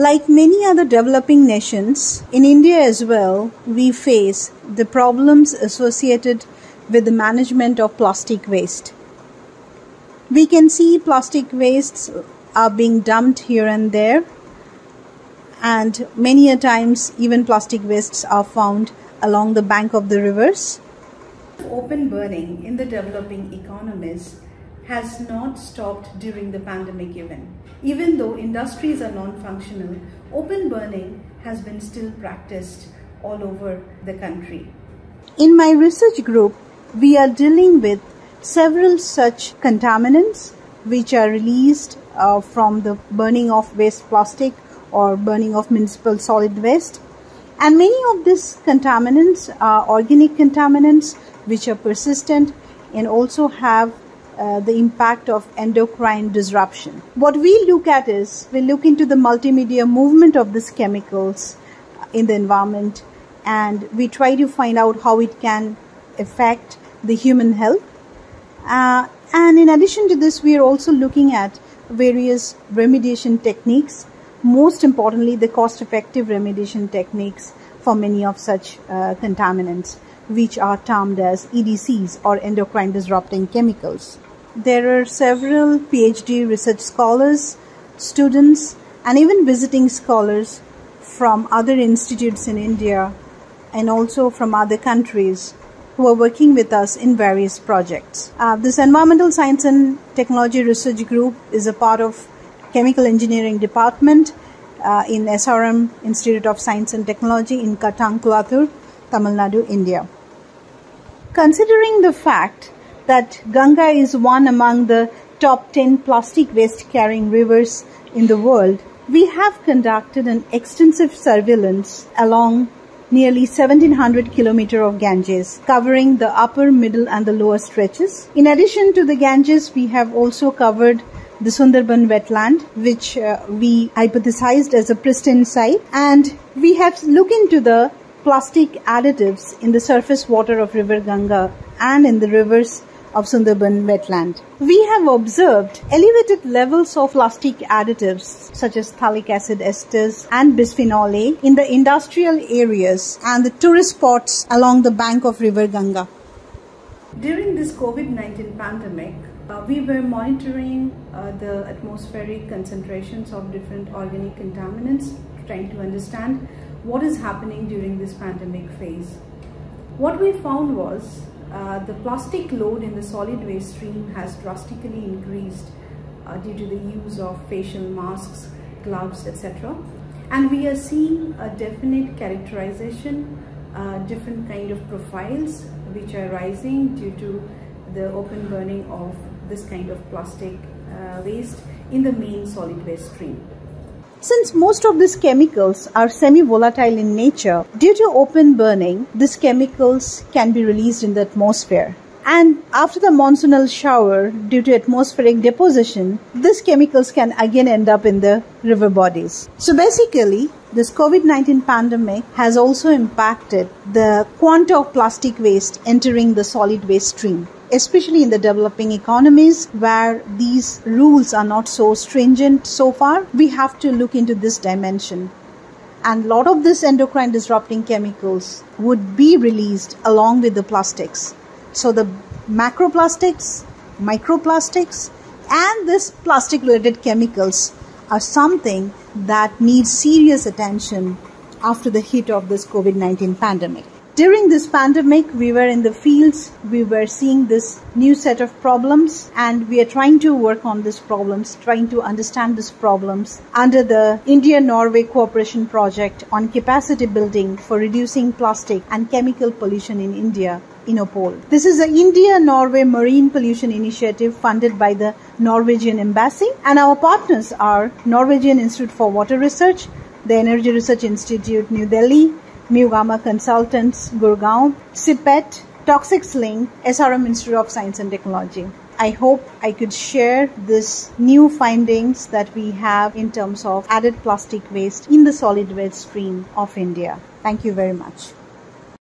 Like many other developing nations, in India as well, we face the problems associated with the management of plastic waste. We can see plastic wastes are being dumped here and there, and many a times even plastic wastes are found along the bank of the rivers. Open burning in the developing economies has not stopped during the pandemic even. Even though industries are non-functional, open burning has been still practiced all over the country. In my research group, we are dealing with several such contaminants which are released uh, from the burning of waste plastic or burning of municipal solid waste. And many of these contaminants are organic contaminants which are persistent and also have uh, the impact of endocrine disruption. What we look at is we look into the multimedia movement of these chemicals in the environment and we try to find out how it can affect the human health. Uh, and in addition to this, we are also looking at various remediation techniques, most importantly, the cost effective remediation techniques for many of such uh, contaminants, which are termed as EDCs or endocrine disrupting chemicals. There are several PhD research scholars, students, and even visiting scholars from other institutes in India and also from other countries who are working with us in various projects. Uh, this Environmental Science and Technology Research Group is a part of Chemical Engineering Department uh, in SRM Institute of Science and Technology in Kattankulathur, Tamil Nadu, India. Considering the fact that Ganga is one among the top 10 plastic waste carrying rivers in the world, we have conducted an extensive surveillance along nearly 1700 km of Ganges, covering the upper, middle and the lower stretches. In addition to the Ganges, we have also covered the Sundarban wetland, which uh, we hypothesized as a pristine site. And we have looked into the plastic additives in the surface water of River Ganga and in the rivers of Sundarban wetland. We have observed elevated levels of plastic additives such as phthalic acid esters and bisphenol A in the industrial areas and the tourist spots along the bank of River Ganga. During this COVID-19 pandemic, uh, we were monitoring uh, the atmospheric concentrations of different organic contaminants, trying to understand what is happening during this pandemic phase. What we found was uh, the plastic load in the solid waste stream has drastically increased uh, due to the use of facial masks, gloves, etc. And we are seeing a definite characterization, uh, different kind of profiles which are rising due to the open burning of this kind of plastic uh, waste in the main solid waste stream. Since most of these chemicals are semi-volatile in nature, due to open burning, these chemicals can be released in the atmosphere. And after the monsoonal shower, due to atmospheric deposition, these chemicals can again end up in the river bodies. So basically, this COVID-19 pandemic has also impacted the quanta of plastic waste entering the solid waste stream especially in the developing economies where these rules are not so stringent so far, we have to look into this dimension. And a lot of these endocrine disrupting chemicals would be released along with the plastics. So the macroplastics, microplastics, and this plastic related chemicals are something that needs serious attention after the hit of this COVID 19 pandemic. During this pandemic, we were in the fields, we were seeing this new set of problems, and we are trying to work on these problems, trying to understand these problems under the India Norway Cooperation Project on capacity building for reducing plastic and chemical pollution in India. INOPOL. This is an India-Norway Marine Pollution Initiative funded by the Norwegian Embassy and our partners are Norwegian Institute for Water Research, the Energy Research Institute New Delhi, Mu Gamma Consultants, Gurgaon, CIPET, Toxics Link, SRM Institute of Science and Technology. I hope I could share this new findings that we have in terms of added plastic waste in the solid waste stream of India. Thank you very much.